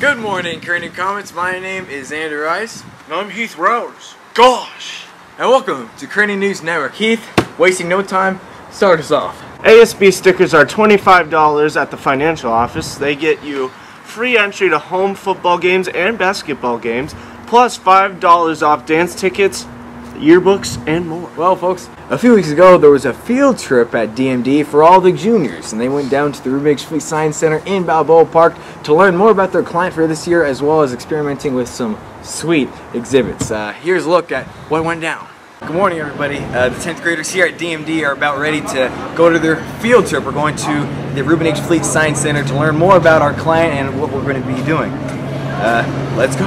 Good morning, Kearny Komets. My name is Zander Rice. And I'm Heath Rawers. Gosh! And welcome to Kearny News Network. Heath, wasting no time, start us off. ASB stickers are $25 at the financial office. They get you free entry to home football games and basketball games, plus $5 off dance tickets, yearbooks, and more. Well, folks, a few weeks ago there was a field trip at DMD for all the juniors, and they went down to the Reuben H. Fleet Science Center in Balboa Park to learn more about their client for this year, as well as experimenting with some sweet exhibits. Uh, here's a look at what went down. Good morning, everybody. Uh, the 10th graders here at DMD are about ready to go to their field trip. We're going to the Reuben H. Fleet Science Center to learn more about our client and what we're going to be doing. Uh, let's go.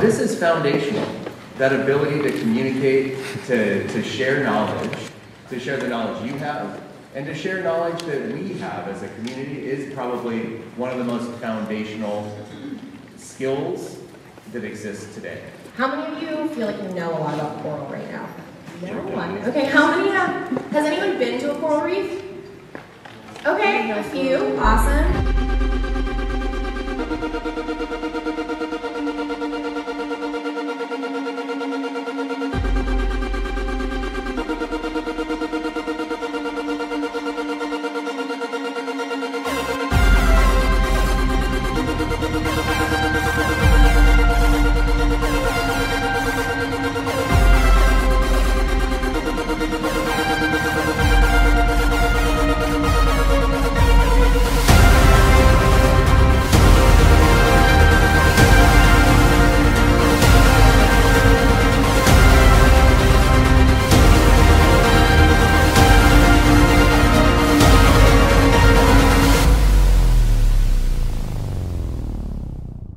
This is foundational. That ability to communicate, to, to share knowledge, to share the knowledge you have, and to share knowledge that we have as a community is probably one of the most foundational skills that exists today. How many of you feel like you know a lot about coral right now? No one. Okay, how many have, has anyone been to a coral reef? Okay, a few, awesome.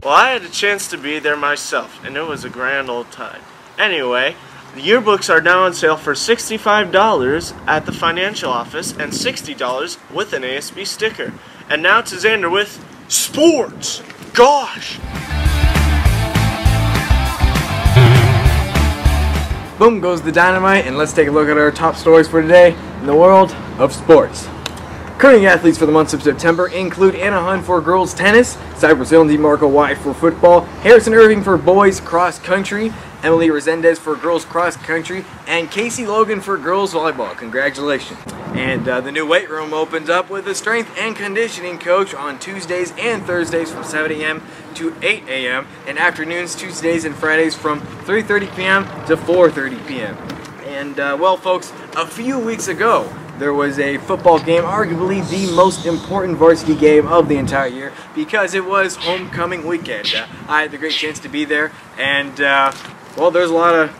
Well, I had a chance to be there myself, and it was a grand old time. Anyway, the yearbooks are now on sale for $65 at the financial office and $60 with an ASB sticker. And now to Zander with sports. Gosh! Boom goes the dynamite, and let's take a look at our top stories for today in the world of sports. Kearny athletes for the month of September include Anna Hunt for girls tennis, Cypress Hill and DeMarco White for football, Harrison Irving for boys cross country, Emily Resendez for girls cross country, and Casey Logan for girls volleyball. Congratulations. And uh, the new weight room opens up with a strength and conditioning coach on Tuesdays and Thursdays from 7 a.m. to 8 a.m. and afternoons Tuesdays and Fridays from 3:30 p.m. to 4:30 p.m. And uh, well, folks, a few weeks ago, there was a football game, arguably the most important varsity game of the entire year, because it was homecoming weekend. Uh, I had the great chance to be there, and uh, well, there's a lot of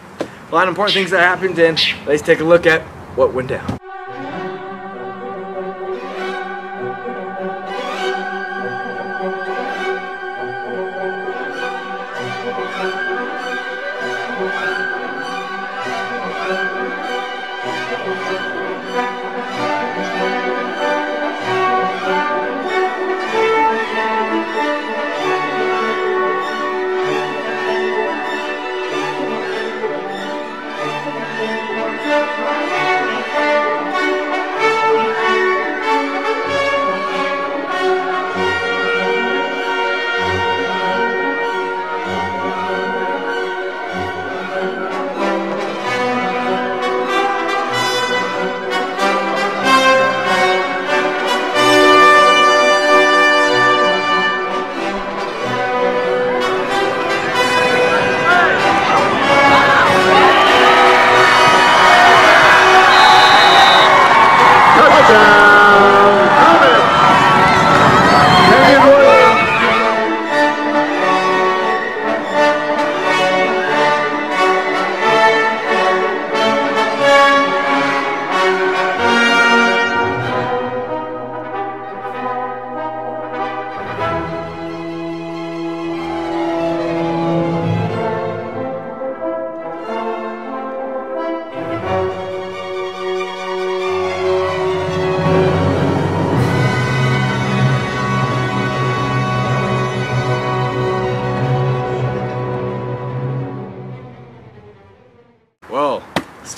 a lot of important things that happened, and let's take a look at what went down.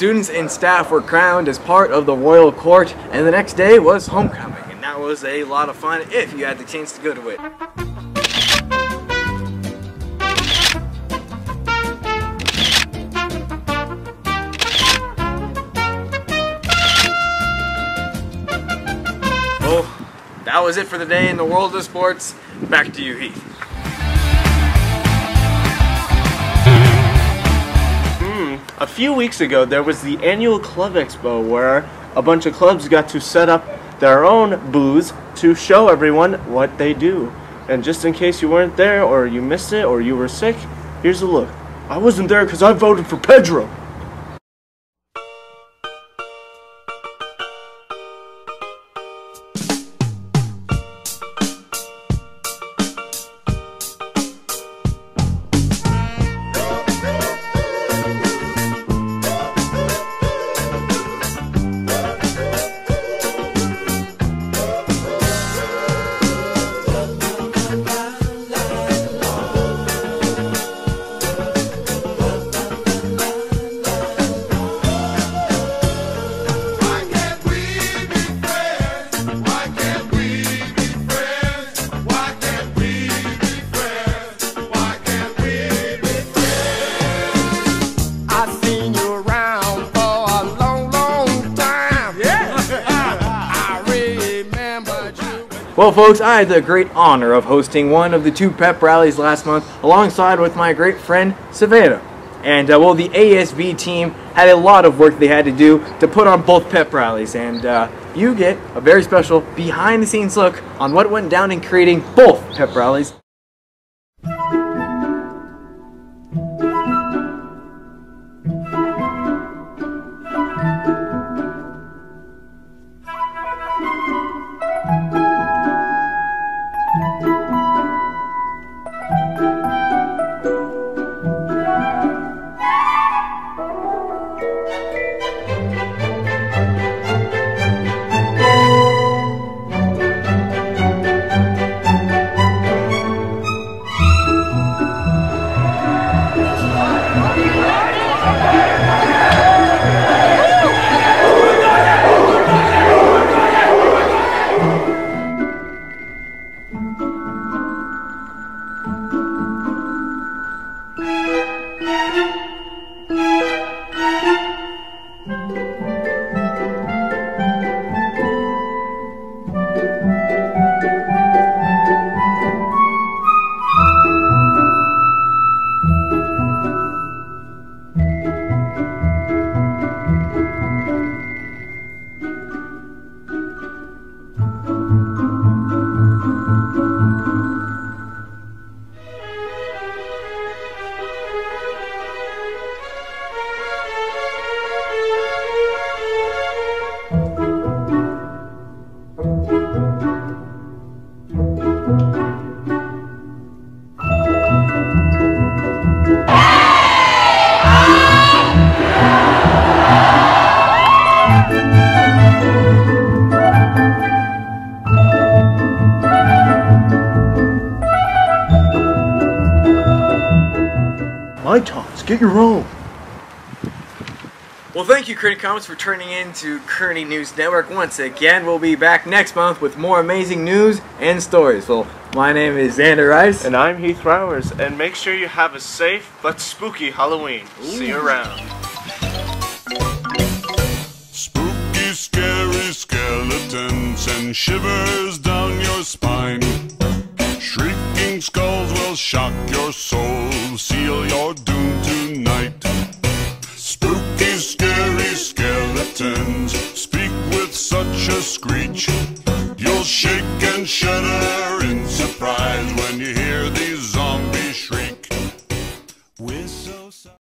Students and staff were crowned as part of the royal court, and the next day was homecoming, and that was a lot of fun if you had the chance to go to it. Well, that was it for the day in the world of sports. Back to you, Heath. A few weeks ago, there was the annual Club Expo where a bunch of clubs got to set up their own booths to show everyone what they do. And just in case you weren't there, or you missed it, or you were sick, here's a look. I wasn't there because I voted for Pedro. Well, folks, I had the great honor of hosting one of the two pep rallies last month alongside with my great friend Savannah. And uh, well, the ASB team had a lot of work they had to do to put on both pep rallies, and uh, you get a very special behind the scenes look on what went down in creating both pep rallies. My tots, get your own. Well, thank you, Kearny Komets, for turning in to Kearny News Network once again. We'll be back next month with more amazing news and stories. Well, my name is Zander Rice. And I'm Heath Rawers, and make sure you have a safe but spooky Halloween. See you around. Spooky, scary skeletons and shivers down your spine. Shrieking skulls will shock your soul, seal your doom tonight. Spooky, scary skeletons speak with such a screech.